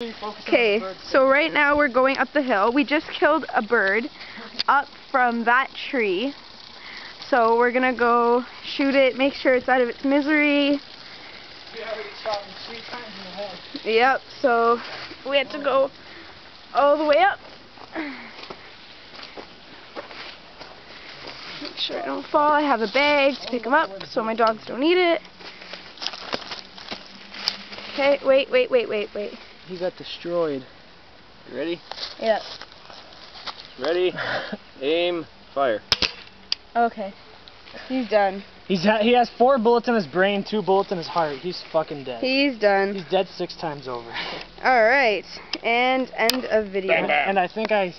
Okay, so right now we're going up the hill. We just killed a bird up from that tree. So we're gonna go shoot it, make sure it's out of its misery. Yep, so we had to go all the way up. Make sure I don't fall. I have a bag to pick them up so my dogs don't eat it. Okay, wait, wait, wait, wait, wait. He got destroyed. You ready? Yeah. Ready? Aim. Fire. Okay. He's done. He's ha he has four bullets in his brain, two bullets in his heart. He's fucking dead. He's done. He's dead six times over. Alright. And end of video. and I think I